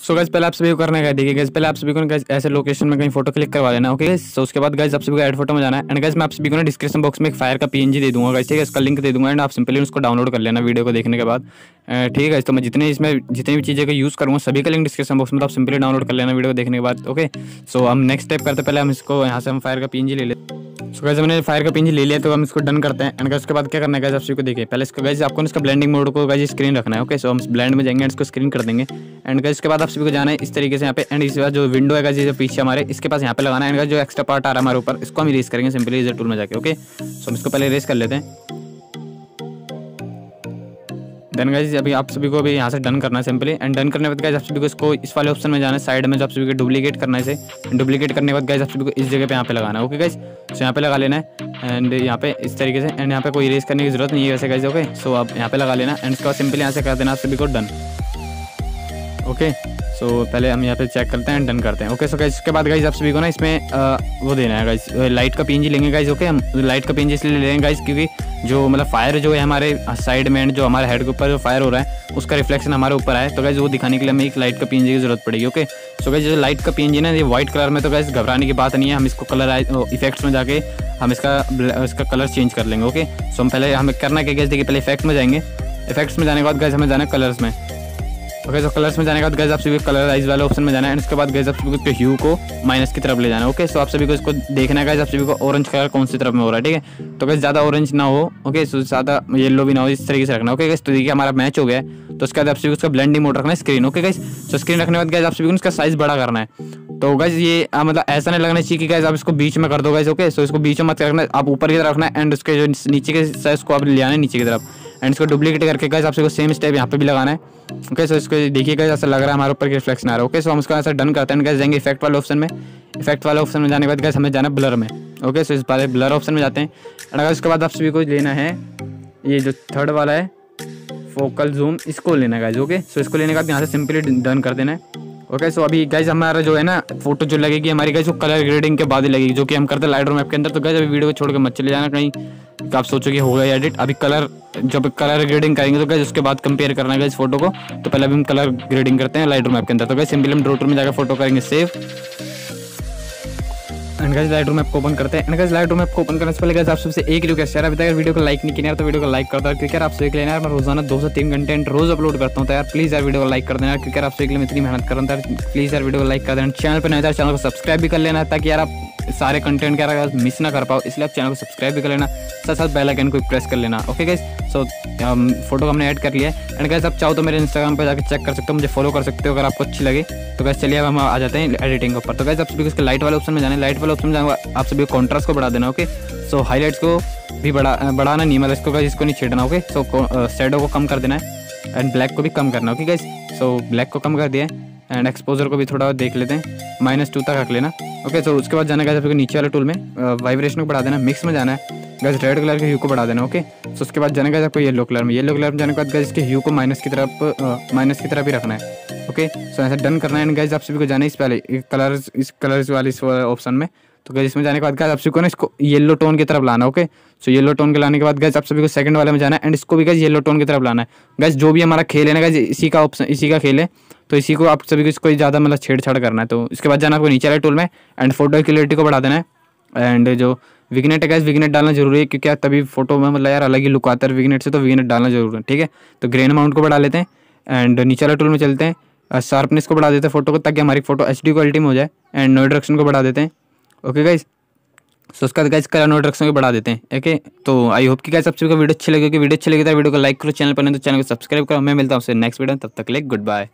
सो gas पहले आप सभी को करना है देखिए गैस पहले आप सभी को गैस ऐसे लोकेशन में कहीं फ़ोटो क्लिक करवा लेना ओके सो उसके बाद गैस आप सभी को एड फ़ोटो में जाना है। एंड गैस मैं आप सभी को ना डिस्क्रिप्शन बॉक्स में एक फायर का पीएनजी दे दूँगा गैस ठीक है? इसका लिंक दे दूँगा एंड आप सिंपली उसको डाउनलोड कर लेना वीडियो को देखने के बाद। ठीक है तो मैं जितने इसमें, जितनी भी चीज़ें का यूज़ करूँगा, सभी का लिंक डिस्क्रिप्शन बॉक्स में तो आप सिंपली डाउनलोड कर लेना वीडियो को देखने के बाद ओके सो हम नेक्स्ट स्टेप करते पहले हम इसको यहाँ से हम फायर का पीएनजी ले लेते सो गैस हमने फायर का पिंजी ले लिया तो हम इसको डन करते हैं। एंड उसके बाद क्या करना है गैस आप को देखिए, पहले इसको गैस आपको इसका ब्लेंडिंग मोड को गैस स्क्रीन रखना है ओके सो हम ब्लेंड में जाएँगे एंड इसको स्क्रीन कर देंगे। एंड गैस उसके बाद आप सभी को जाना है। इस तरीके से यहाँ पे एंड इसके बाद जो विंडो है जो पीछे हमारे, इसके पास यहाँ पे लगाना है। जो एक्स्ट्रा पार्ट आ रहा है हमारे ऊपर, इसको हम रेस करेंगे सिंपली इजर टूल में जाके ओके सो हम इसको पहले रेस कर लेते हैं। डन गाइज़ अभी आप सभी को अभी यहाँ से डन करना है सिंपली एंड डन करने के बाद गाइज़ आप सभी को इसको इस वाले ऑप्शन में जाना है साइड में जो आप सभी को डुप्लीकेट करना है इसे। डुप्लीकेट करने के बाद गाइज़ आप सभी को इस जगह पे यहाँ पे लगाना है ओके गाइज़ सो यहाँ पे लगा लेना है। एंड यहाँ पे इस तरीके से एंड यहाँ पे कोई रेस करने की ज़रूरत नहीं है वैसे गाइज़ ओके सो आप यहाँ पे लगा लेना। एंड इसके बाद सिंपली यहाँ से कर देना आप सभी को डन ओके सो so, पहले हम यहाँ पे चेक करते हैं डन करते हैं। ओके सो गाइज़ इसके बाद गाइज़ आप सभी को ना इसमें आ, वो देना है गाइज़ लाइट का पीएनजी लेंगे गाइज़ ओके हम लाइट का पीएनजी इसलिए लेंगे गाइज़ क्योंकि जो मतलब फायर जो है हमारे साइड में जो हमारे हेड के ऊपर जो फायर हो रहा है उसका रिफ्लेक्शन हमारे ऊपर आए तो गाइज़ वो दिखाने के लिए हमें एक लाइट का पीएनजी की ज़रूरत पड़ेगी ओके सो गाइज़ जो लाइट का पीएनजी ना ये व्हाइट कलर में तो गाइज़ घबराने की बात नहीं है। हम इसको कलर इफेक्ट्स में जाके हम इसका इसका कलर चेंज कर लेंगे ओके सो हम पहले हमें करना क्या गैस देखिए पहले इफ़ेक्ट में जाएँगे। इफेक्ट्स में जाने के बाद गैस हमें जाना है कलर्स में। ओके तो कलर्स में जाने के बाद गैस आप सभी कलराइज वाले ऑप्शन में जाना है उसके बाद गैस आप सभी को ह्यू को माइनस की तरफ़ ले जाना है ओके सो आप सभी को इसको देखना है आप सभी को ऑरेंज कलर कौन सी तरफ़ में हो रहा है, ठीक है? तो गैस ज़्यादा ऑरेंज ना हो ओके सो ज़्यादा येलो भी ना हो, इस तरीके से रखना ओके गैस तो देखिए हमारा मैच हो गया तो उसके बाद आप सभी उसका ब्लेंडिंग मोड रखना है स्क्रीन ओके गैस तो स्क्रीन रखने के बाद गैस आप सभी को इसका साइज़ बड़ा करना है। तो गैस ये मतलब ऐसा नहीं लगना चाहिए कि गैस आप इसको बीच में कर दो गैस ओके सो इसको बीच में मत रखना, आप ऊपर की तरफ़ रखना एंड उसके जो नीचे के साइज़ को आप ले आना नीचे की तरफ़। एंड इसको डुप्लीकेट करके गैस आपसे सेम स्टेप यहाँ पे भी लगाना है। ओके सो इसको देखिए गैस ऐसा लग रहा है हमारे ऊपर रिफ्लेक्शन आ रहा है। ओके सो हम इसको ऐसा डन करते हैं। गैस जाएँगे इफ़ेक्ट वाले ऑप्शन में। इफ़ेक्ट वाले ऑप्शन में जाने के बाद गैस हमें जाना ब्लर में। ओके सो इस बारे ब्लर ऑप्शन में जाते हैं। एंड अगर उसके बाद आप सभी को लेना है, ये जो थर्ड वाला है फोकल जूम इसको लेना है गाइज़ ओके सो इसको लेने का यहाँ से सिंपली डन कर देना है। ओके सो अभी गाइज़ हमारा जो है ना फ़ोटो जो लगेगी, हमारी गाइज़ वो कलर ग्रेडिंग के बाद ही लगेगी, जो कि हम करते हैं लाइट रूम ऐप के अंदर। तो गाइज़ अभी वीडियो को छोड़ के मत चले जाना कहीं। तो आप सोचो कि हो गया एडिट अभी कलर जब कलर ग्रेडिंग करेंगे तो गाइज़ उसके बाद कंपेयर करना है इस फ़ोटो को। तो पहले अभी हम कलर ग्रेडिंग करते हैं लाइट रूम ऐप के अंदर। तो गाइज़ सिंपली हम ड्रोटर में जाकर फ़ोटो करेंगे save and guys Lightroom app को ओपन करते हैं। And guys Lightroom app को ओपन करने से पहले गाइस आप सबसे एक रिक्वेस्ट है अभी तक वीडियो को लाइक नहीं किया तो वीडियो को लाइक कर दो क्योंकि आप देख लेना मैं रोज़ाना दो से तीन घंटे रोज अपलोड करता हूँ। तो यार प्लीज़ यार वीडियो को लाइक कर देना क्योंकि आप देख मैं इतनी मेहनत कर रहा हूँ। प्लीज़ यार वीडियो को लाइक कर देना। चैनल पर नहीं चैनल को सब्सक्राइब भी कर लेना ताकि यार आप सारे कंटेंट क्या रहा मिस ना कर पाओ, इसलिए आप चैनल को सब्सक्राइब भी कर लेना, साथ साथ बेल आइकन को प्रेस कर लेना ओके गाइस सो फ़ोटो हमने ऐड कर लिया है। एंड गाइस आप चाहो तो मेरे इंस्टाग्राम पर जाकर चेक कर सकते हो, मुझे फॉलो कर सकते हो अगर आपको अच्छी लगे। तो गैस चलिए अब हम आ जाते हैं एडिटिंग के ऊपर। तो गैस आप सभी को लाइट वाले ऑप्शन में जाना लाइट वाले ऑप्शन में जाऊँगा, आप सभी कॉन्ट्रास्ट को बढ़ा देना ओके सो हाईलाइट्स को भी बढ़ा, बढ़ाना नहीं मतलब इसको इसको नहीं छेड़ना ओके सो शेडो को कम कर देना है। एंड ब्लैक को भी कम करना ओके गैस सो ब्लैक को कम कर दिया एंड एक्सपोजर को भी थोड़ा देख लेते हैं। माइनस टू तक रख लेना। ओके तो उसके बाद जाना आपको नीचे वाले टूल में। वाइब्रेशन को बढ़ा देना। मिक्स में जाना है। गैस रेड कलर के ह्यू को बढ़ा देना ओके तो उसके बाद जाना गैस आपको येलो कलर में। येलो कलर में जाने के बाद गैस इसके ह्यू को माइनस की तरफ़ माइनस की तरफ़ ही रखना है। ओके सो ऐसा डन करना है। एंड गैस आप सभी को जाना है इस पहले कलर इस कलर वाले इस ऑप्शन में। तो गैस इसमें जाने के बाद गैस आप सभी को ना इसको येलो टोन की तरफ़ लाना ओके सो येलो टोन के लाने के बाद गैस आप सभी को सेकंड वाले में जाना है। एंड इसको भी गैस येलो टोन की तरफ़ लाना है। गैस जो भी हमारा खेल है ना गैस इसी का ऑप्शन इसी का खेल है। तो इसी को आप सभी को ज़्यादा मतलब छेड़छाड़ करना है। तो इसके बाद जाना आपको नीचे वाले टूल में एंड फ़ोटो क्लियरिटी को बढ़ा देना है। एंड जो विगनेट है गैस विगनेट डालना ज़रूरी है क्योंकि तभी फ़ोटो में मतलब यार अलग ही लुक आता है विगनेट से तो विगनेट डालना ज़रूरी है, ठीक है? तो ग्रेन अमाउंट को बढ़ा लेते हैं। एंड नीचे वाले टूल में चलते हैं। शार्पनेस को बढ़ा देते हैं फ़ोटो को ताकि हमारी फ़ोटो एच डी क्वालिटी में हो जाए। एंड नो डायरेक्शन को बढ़ा देते हैं। ओके गाइज़ सो उसका गाइस कलर नो डायरेक्शन को बढ़ा देते हैं। ओके तो आई होप कि गाइस आप सभी को वीडियो अच्छी लगी वीडियो अच्छी लगी तो वीडियो को लाइक करो चैनल पर नहीं तो चैनल को सब्सक्राइब करो। मैं मिलता हूँ नेक्स्ट वीडियो तब तक ले गुड बाय